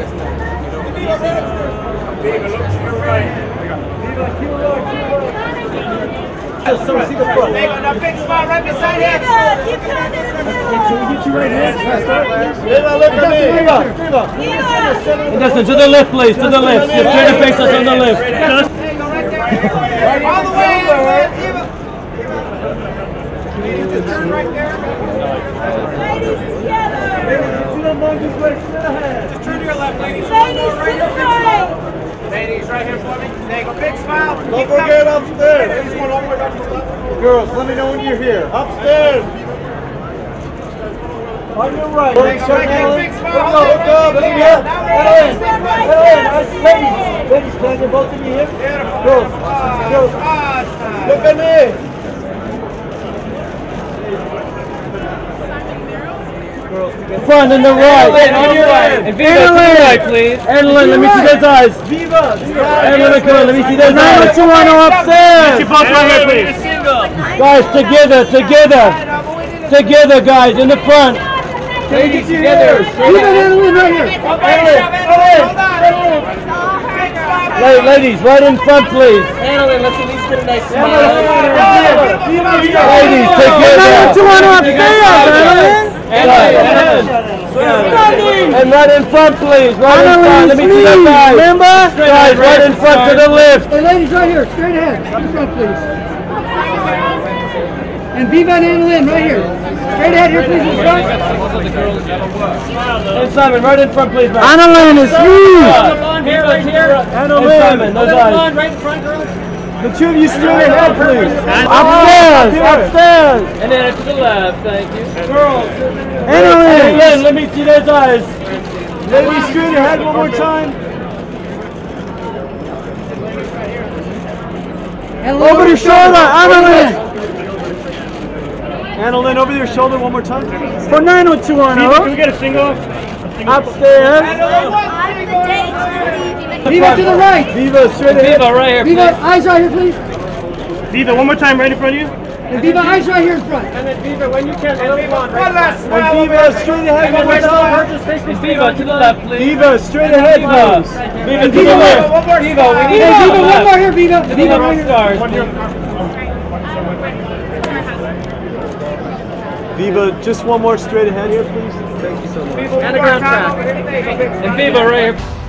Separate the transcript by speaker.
Speaker 1: Beaver, look to your Just so see the front.
Speaker 2: Hang on, that big spot right beside him.
Speaker 3: Keep coming in the.
Speaker 1: Get you right hands.
Speaker 4: Beaver, look at me.
Speaker 1: Beaver,
Speaker 3: Beaver.
Speaker 5: Justin, to the left, please. To the left. You're to face us on the left.
Speaker 2: Hang on, right there. All the way right there.
Speaker 3: Ladies together.
Speaker 2: If you don't mind turn to your left, ladies.
Speaker 3: Ladies to the right.
Speaker 2: Ladies, right here for me. There you go, big smile.
Speaker 4: Don't forget
Speaker 2: coming.
Speaker 4: upstairs.
Speaker 2: Ladies, one all the way back to the left.
Speaker 4: Girls, let me know when you're here. Upstairs.
Speaker 1: On your right.
Speaker 2: There you go, right big smile.
Speaker 4: Look up, look up.
Speaker 1: Yeah.
Speaker 3: Stand
Speaker 1: Ellen,
Speaker 3: right
Speaker 1: Ellen,
Speaker 3: there.
Speaker 1: nice ladies. Ladies, can you both of you here? Girls, girls.
Speaker 2: ah,
Speaker 4: Look at me.
Speaker 5: Front and the right.
Speaker 1: on your right.
Speaker 5: And Viva, to the right, please. Annalynne, let me see those eyes.
Speaker 1: Viva, Viva.
Speaker 5: Annalynne, come on, let me see those eyes. Toronto upstairs.
Speaker 1: both right here, please.
Speaker 5: Guys, together, together. Together, guys, in the front.
Speaker 1: Ladies, together. Viva and Annalynne right here.
Speaker 2: Hold on.
Speaker 5: Ladies, right in front, please.
Speaker 6: Annalynne, let's at least get a nice
Speaker 1: Viva,
Speaker 6: smile.
Speaker 1: Viva, Viva.
Speaker 5: Ladies, together. Toronto upstairs. And right in front, please. Right in front. Let me see those eyes. Remember? Guys, right in front to the left.
Speaker 7: Hey, ladies, right here, straight ahead, up in front, please. And Viva and Annalynne, right here. Straight ahead here, please, in front.
Speaker 5: And Simon, right in front, please. Annalynne is huge.
Speaker 6: Here, right here.
Speaker 5: And Simon, those eyes.
Speaker 6: Right in front, girls.
Speaker 1: The two of you straight ahead, please.
Speaker 5: Upstairs, upstairs.
Speaker 6: And then to the left, thank you.
Speaker 5: Girls. Annalynne, let me see those eyes.
Speaker 1: Let me Ladies, straight ahead one more time.
Speaker 7: Annalynne,
Speaker 5: Over your shoulder, Annalynne.
Speaker 1: Annalynne, over your shoulder one more time.
Speaker 5: For 90210.
Speaker 1: get a single?
Speaker 5: Upstairs.
Speaker 3: I'm the date for
Speaker 7: Viva to the right.
Speaker 1: Viva, straight ahead.
Speaker 6: Viva, right here,
Speaker 7: Viva, eyes right here, please.
Speaker 1: Viva, one more time right in front of you.
Speaker 7: And Viva, eyes right here in front.
Speaker 2: And then Viva, when you turn, One last smile.
Speaker 1: And Viva, straight ahead one more time.
Speaker 6: And Viva, to the left, please.
Speaker 1: Viva, straight ahead,
Speaker 6: Viva.
Speaker 1: please.
Speaker 6: Viva, to the
Speaker 7: Viva,
Speaker 6: left.
Speaker 2: One more
Speaker 6: Viva, we need
Speaker 7: Hey,
Speaker 6: to
Speaker 7: Viva, one more here, Viva. Viva,
Speaker 6: Viva,
Speaker 7: right here.
Speaker 6: stars.
Speaker 1: Viva, just one more straight ahead here, please. Thank you so much.
Speaker 6: And a
Speaker 2: more
Speaker 6: ground track.
Speaker 2: over here. There you go, big smile.
Speaker 6: And Viva, right here.